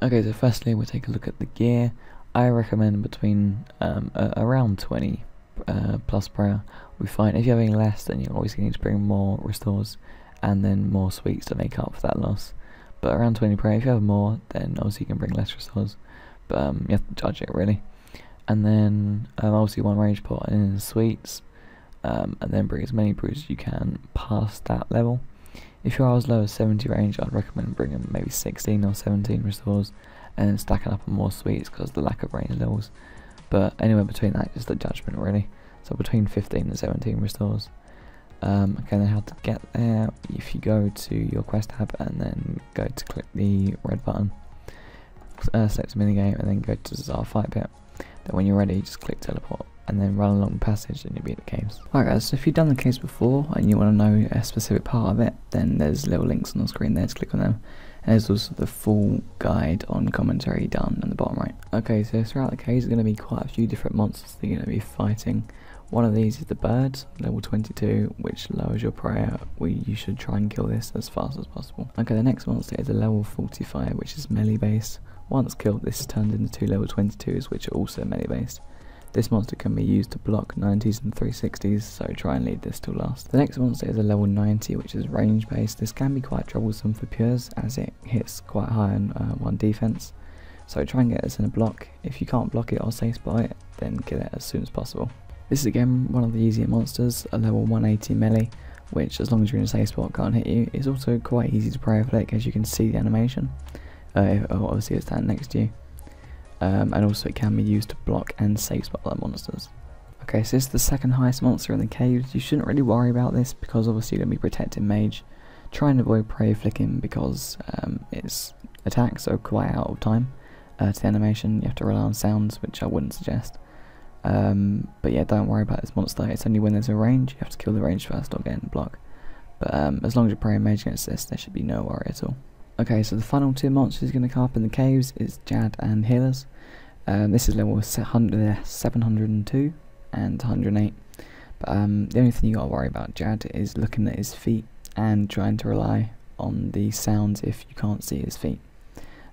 Okay, so firstly we'll take a look at the gear. I recommend between um, uh, around 20 uh, plus prayer. We find if you're having less, then you're always going to bring more restores and then more sweets to make up for that loss. But around 20 prayer, if you have more, then obviously you can bring less restores. But um, you have to judge it really. And then um, obviously one rage pot in sweets, um, and then bring as many brews as you can past that level. If you're as low as 70 range, I'd recommend bringing maybe 16 or 17 restores and stacking up on more sweets because the lack of range levels. But anywhere between that is the judgment really. So between 15 and 17 restores. Um, okay, then how to get there? If you go to your quest tab and then go to click the red button, uh, select the minigame, and then go to TzHaar Fight Pit. Then when you're ready, just click teleport and then run along the passage and you'll be in the caves. Alright guys, so if you've done the caves before and you want to know a specific part of it, then there's little links on the screen there to click on them. And there's also the full guide on commentary down in the bottom right. Okay, so throughout the caves there's going to be quite a few different monsters that you're going to be fighting. One of these is the bird, level 22, which lowers your prayer. We, you should try and kill this as fast as possible. Okay, the next monster is a level 45, which is melee based. Once killed, this turns into two level 22s, which are also melee based. This monster can be used to block 90s and 360s, so try and leave this till last. The next monster is a level 90, which is range based. This can be quite troublesome for pures, as it hits quite high on uh, one defense. So try and get this in a block. If you can't block it or safe spot it, then kill it as soon as possible. This is again one of the easier monsters, a level 180 melee, which as long as you're in a safe spot can't hit you. It's also quite easy to pray flick as you can see the animation. Uh, obviously it's standing next to you. Um, and also it can be used to block and save spot other monsters. Okay, so this is the second highest monster in the caves. You shouldn't really worry about this because obviously you're going to be protecting mage. Try and avoid pray flicking because um, its attacks are quite out of time uh, to the animation. You have to rely on sounds, which I wouldn't suggest. Um, but yeah, don't worry about this monster. It's only when there's a range, you have to kill the range first or get in the block. But um, as long as you're praying mage against this, there should be no worry at all. Okay, so the final two monsters going to come up in the caves is Jad and Healers. Um, this is level 702 and 108. But um, the only thing you got to worry about Jad is looking at his feet and trying to rely on the sounds if you can't see his feet.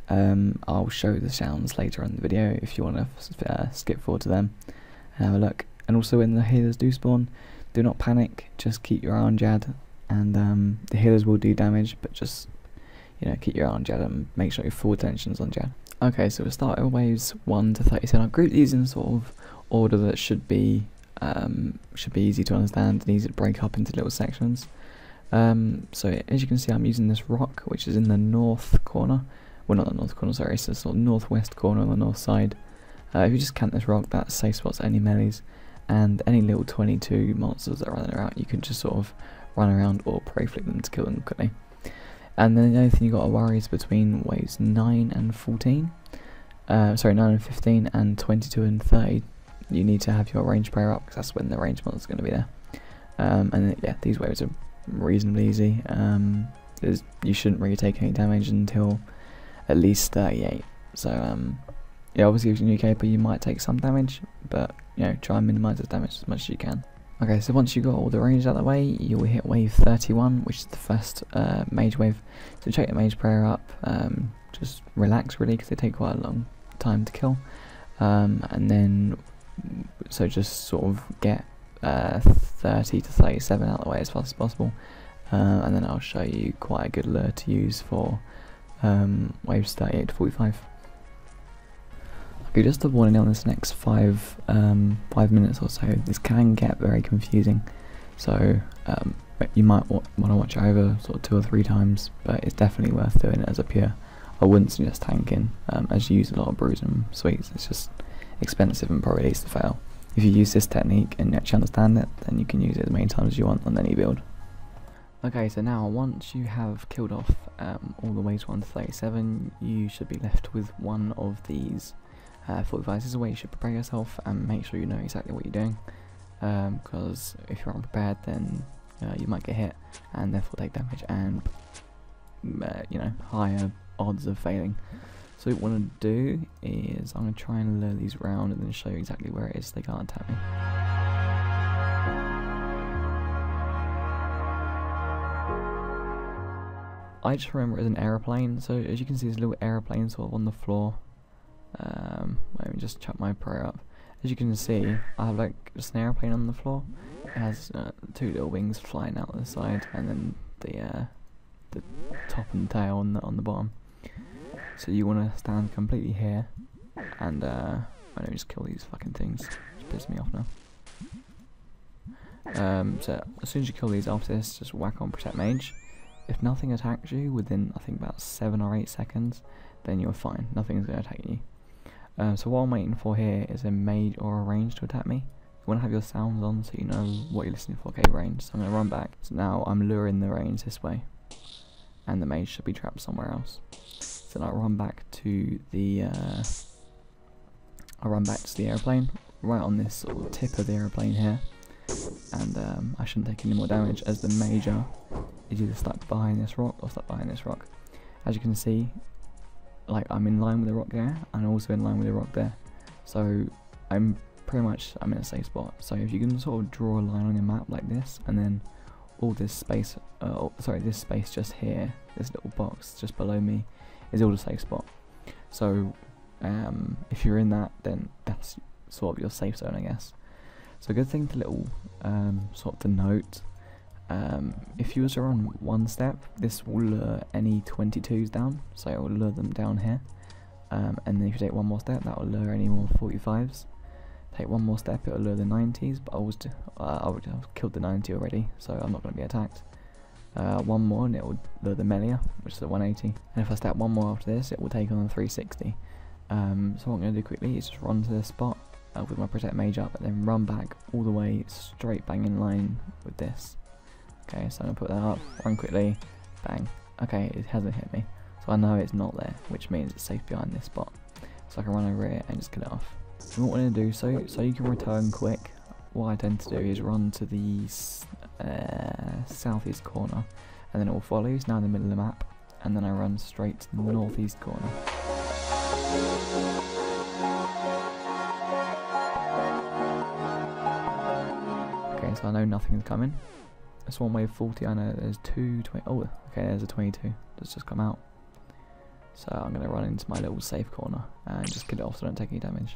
Um, I'll show the sounds later in the video if you want to uh, skip forward to them and have a look. And also when the healers do spawn, do not panic, just keep your eye on Jad and um, the healers will do damage but just you know keep your eye on Jad and make sure your full attention's on Jad. Okay, so we'll start with waves 1 to 37. I've grouped these in sort of order that should be um, should be easy to understand and easy to break up into little sections. Um, so as you can see I'm using this rock which is in the north corner well not the north corner, sorry, it's the sort of northwest corner on the north side. Uh, if you just count this rock, that safe spots any melees, and any little 22 monsters that are running around, you can just sort of run around or pray flick them to kill them quickly. And then the only thing you got to worry is between waves 9 and 14, uh, sorry, 9 and 15, and 22 and 30, you need to have your range prayer up, because that's when the range monster is going to be there. Um, and yeah, these waves are reasonably easy. Um, you shouldn't really take any damage until at least 38. So um, yeah, obviously if you're new caper you might take some damage, but you know try and minimise the damage as much as you can. Okay, so once you've got all the range out of the way, you will hit wave 31, which is the first uh, mage wave. So check the mage prayer up, um, just relax really because they take quite a long time to kill. Um, and then, so just sort of get uh, 30 to 37 out of the way as fast as possible. Uh, and then I'll show you quite a good lure to use for um, waves 38 to 45. Okay, just a warning on this next five um, five minutes or so, this can get very confusing. So um, you might want to watch it over sort of two or three times, but it's definitely worth doing it as a pure. I wouldn't suggest tanking, um, as you use a lot of brews and sweets. It's just expensive and probably leads to fail. If you use this technique and you actually understand it, then you can use it as many times as you want on any build. Okay, so now once you have killed off um, all the ways 1 to 37, you should be left with one of these uh, fortifiers. This is where you should prepare yourself and make sure you know exactly what you're doing. Because um, if you're unprepared, then uh, you might get hit and therefore take damage and, uh, you know, higher odds of failing. So what I'm going to do is I'm going to try and lure these around and then show you exactly where it is so they can't attack me. I just remember it as an aeroplane. So as you can see, there's a little aeroplane sort of on the floor. Um, let me just chuck my prayer up. As you can see, I have like just an airplane on the floor. It has uh, two little wings flying out the side, and then the uh, the top and tail on the on the bottom. So you want to stand completely here, and uh, I don't just kill these fucking things. Just piss me off now. Um, so as soon as you kill these this, just whack on protect mage. If nothing attacks you within I think about seven or eight seconds, then you're fine. Nothing's going to attack you. Um, so what I'm waiting for here is a mage or a range to attack me. You want to have your sounds on so you know what you're listening for. Okay, range. So I'm going to run back. So now I'm luring the range this way, and the mage should be trapped somewhere else. So I run back to the. Uh, I run back to the airplane, right on this sort of tip of the airplane here and um, I shouldn't take any more damage as the major is either stuck behind this rock or stuck behind this rock. As you can see, like I'm in line with the rock there and also in line with the rock there. So I'm pretty much I'm in a safe spot. So if you can sort of draw a line on your map like this and then all this space, uh, sorry, this space just here, this little box just below me is all the safe spot. So um, if you're in that, then that's sort of your safe zone, I guess. So a good thing to little um, sort of note, um, if you was on one step, this will lure any 22s down, so it will lure them down here. Um, and then if you take one more step, that will lure any more 45s. Take one more step, it will lure the 90s, but I was uh, I would have killed the 90 already, so I'm not going to be attacked. Uh, one more and it will lure the Melia, which is the 180. And if I step one more after this, it will take on the 360. Um, so what I'm going to do quickly is just run to this spot, uh, with my protect mage up and then run back all the way straight bang in line with this. Okay, so I'm going to put that up, run quickly, bang. Okay, it hasn't hit me, so I know it's not there, which means it's safe behind this spot. So I can run over it and just kill it off. And what I'm going to do, so, so you can return quick, what I tend to do is run to the uh, southeast corner, and then it will follow it's now in the middle of the map, and then I run straight to the northeast corner. Okay, so I know nothing's coming. That's one wave 40, I know there's two 20, oh, okay, there's a 22 that's just come out. So I'm going to run into my little safe corner and just kill it off so I don't take any damage.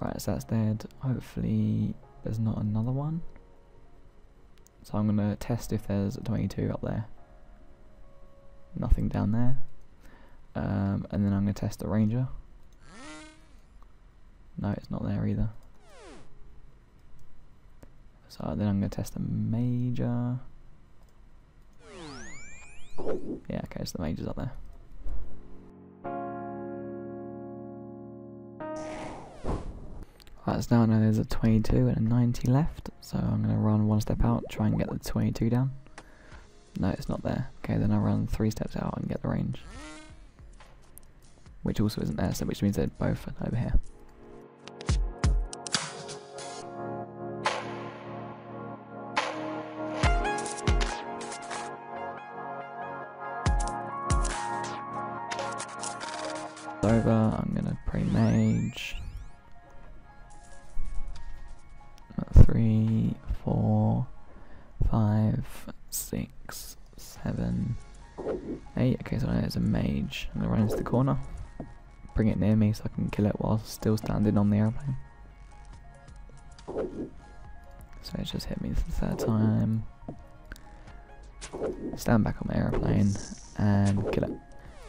Right, so that's dead. Hopefully there's not another one. So I'm going to test if there's a 22 up there. Nothing down there. Um, and then I'm going to test the ranger. No, it's not there either. So then I'm going to test the major. Yeah, okay, so the major's up there. Right, so now I know there's a 22 and a 90 left, so I'm going to run one step out, try and get the 22 down. No, it's not there. Okay, then I run three steps out and get the range. Which also isn't there, so which means they're both over here. Over. I'm gonna pre mage. Three, four, five, six, seven, eight. Okay, so there's a mage. I'm gonna run into the corner. Bring it near me so I can kill it while still standing on the airplane. So it just hit me for the third time. Stand back on my airplane and kill it.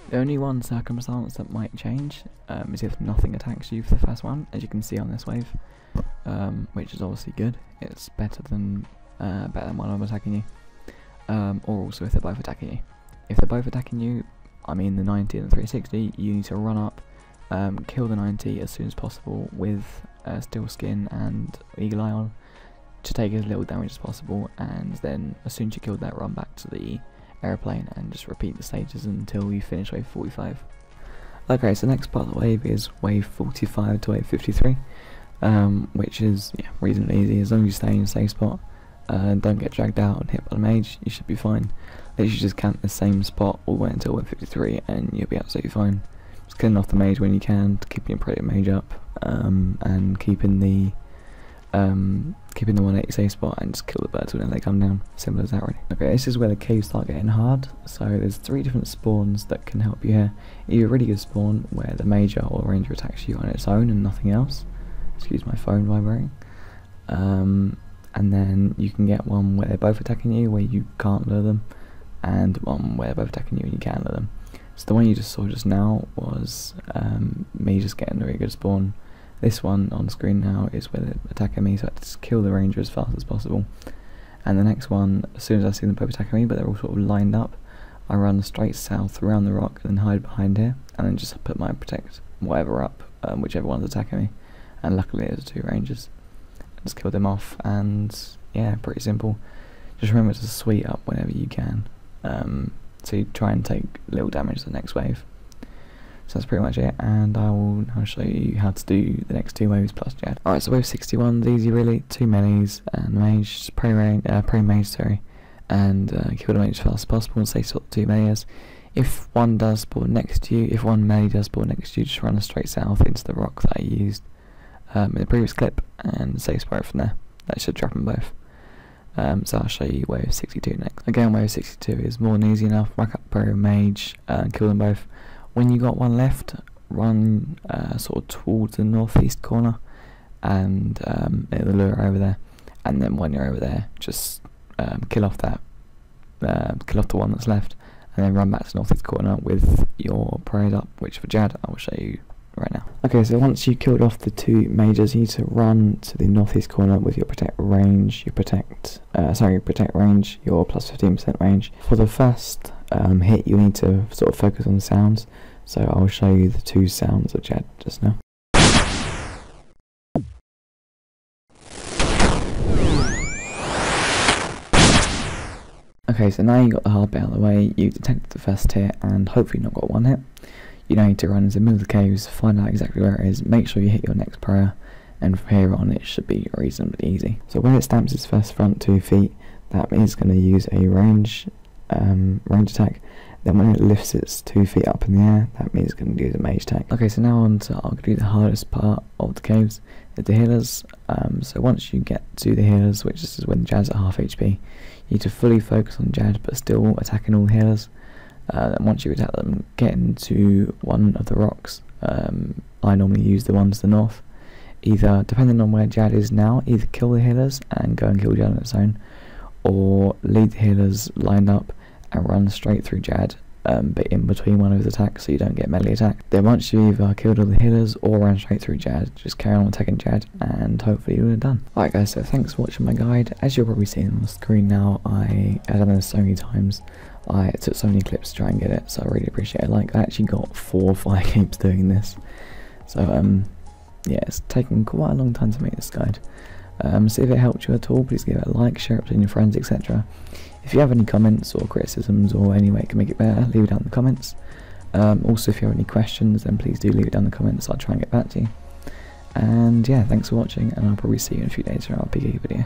The only one circumstance that might change um, is if nothing attacks you for the first one, as you can see on this wave, um, which is obviously good. It's better than uh, better than of them attacking you, um, or also if they're both attacking you. If they're both attacking you, I mean the 90 and the 360, you need to run up, um, kill the 90 as soon as possible with uh, Steel Skin and Eagle Eye on, to take as little damage as possible, and then as soon as you kill that, run back to the airplane and just repeat the stages until you finish wave 45. Okay, so the next part of the wave is wave 45 to wave 53, um, which is yeah, reasonably easy as long as you stay in a safe spot uh, don't get dragged out and hit by the mage, you should be fine. Literally just camp the same spot all the way until wave 53 and you'll be absolutely fine. Just killing off the mage when you can, keeping your predator mage up, um, and keeping the um, keep in the 180 safe spot and just kill the birds when they come down. Simple as that really. Okay, this is where the caves start getting hard. So there's three different spawns that can help you here. Either a really good spawn where the major or ranger attacks you on its own and nothing else. Excuse my phone vibrating. Um, and then you can get one where they're both attacking you where you can't lure them and one where they're both attacking you and you can lure them. So the one you just saw just now was um, me just getting a really good spawn. This one on screen now is where they're attacking me, so I have to kill the ranger as fast as possible. And the next one, as soon as I see them both attacking me, but they're all sort of lined up, I run straight south around the rock and then hide behind here, and then just put my protect whatever up, um, whichever one's attacking me. And luckily there's two rangers. I just kill them off, and yeah, pretty simple. Just remember to sweet up whenever you can. Um, so you try and take little damage the next wave. So that's pretty much it, and I will now show you how to do the next two waves plus Jad. Alright, so wave 61 is easy really, two melees and mage, pray, rain, uh, pray mage, sorry, and uh, kill the mage as fast as possible and say sort two melees. If one does spawn next to you, if one melee does spawn next to you, just run straight south into the rock that I used um, in the previous clip and say spray from there. That should drop them both. Um, so I'll show you wave 62 next. Again, wave 62 is more than easy enough. Rack up pro mage uh, and kill them both. When you got one left, run uh, sort of towards the northeast corner and um, it'll lure over there. And then when you're over there, just um, kill off that, uh, kill off the one that's left, and then run back to the northeast corner with your parade up. Which for Jad, I will show you right now. Okay, so once you killed off the two majors, you need to run to the northeast corner with your protect range, your protect, uh, sorry, your protect range, your plus 15% range. For the first um, hit, you need to sort of focus on the sounds. So I'll show you the two sounds of Jad just now. Okay, so now you got the hard bit out of the way, you detected the first hit and hopefully not got one hit. You now need to run into the middle of the caves, find out exactly where it is, make sure you hit your next prayer, and from here on it should be reasonably easy. So when it stamps its first front two feet, that is going to use a range um, range attack. Then when it lifts its two feet up in the air, that means it's going to use the mage attack. Okay, so now on to arguably the hardest part of the caves, the healers. Um, so once you get to the healers, which is when Jad's at half HP, you need to fully focus on Jad, but still attacking all the healers. Uh, and once you attack them, get into one of the rocks. Um, I normally use the ones to the north. Either, depending on where Jad is now, either kill the healers and go and kill Jad on its own, or lead the healers lined up and run straight through Jad, um, but in between one of his attacks so you don't get melee attack. Then once you've either killed all the healers or ran straight through Jad, just carry on attacking Jad and hopefully you're done. Alright guys, so thanks for watching my guide. As you're probably seeing on the screen now, I have done this so many times. I took so many clips to try and get it, so I really appreciate it. Like, I actually got four or five clips doing this. So, um, yeah, it's taken quite a long time to make this guide. Um, so if it helped you at all, please give it a like, share it with your friends, etc. If you have any comments or criticisms or any way it can make it better, leave it down in the comments. Um, also, if you have any questions, then please do leave it down in the comments. I'll try and get back to you. And yeah, thanks for watching, and I'll probably see you in a few days for our PK video.